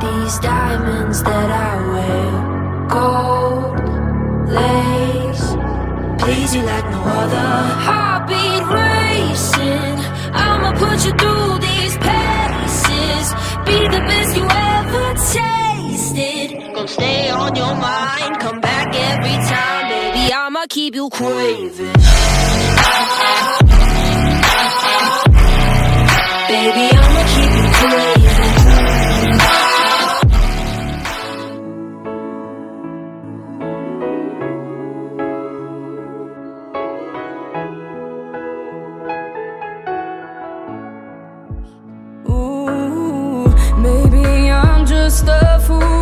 these diamonds that I wear. Gold lace, please you like no other. Heartbeat racing, I'ma put you through these paces. Be the best you ever tasted. Gonna stay on your mind, come back every time, baby. I'ma keep you craving. Just a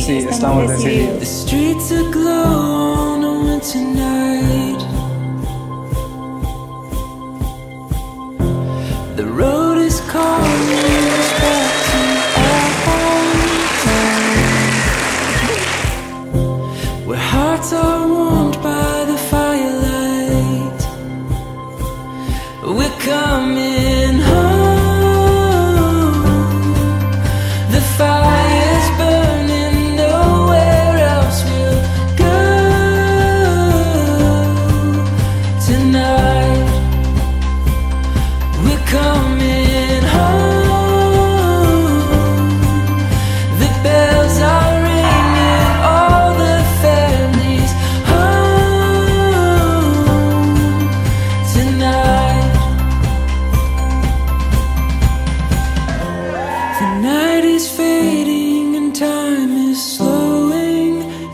Sí, Sí, estamos, estamos decididos. The streets aglow on a winter night.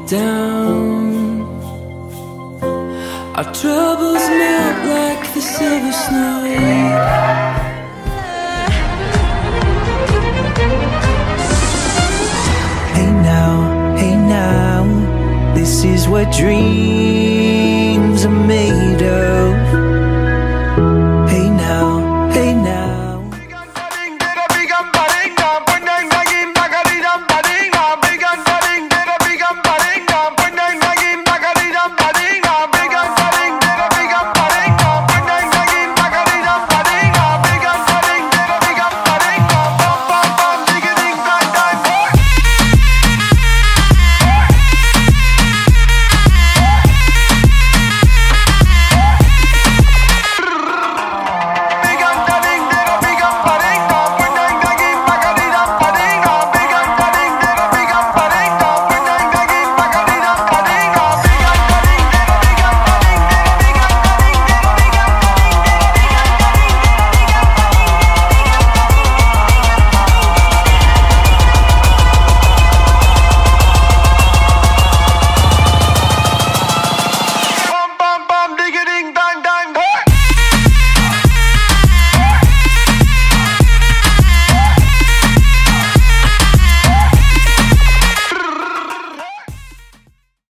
Down. Our troubles melt like the silver snow. Hey now, hey now, this is what dreams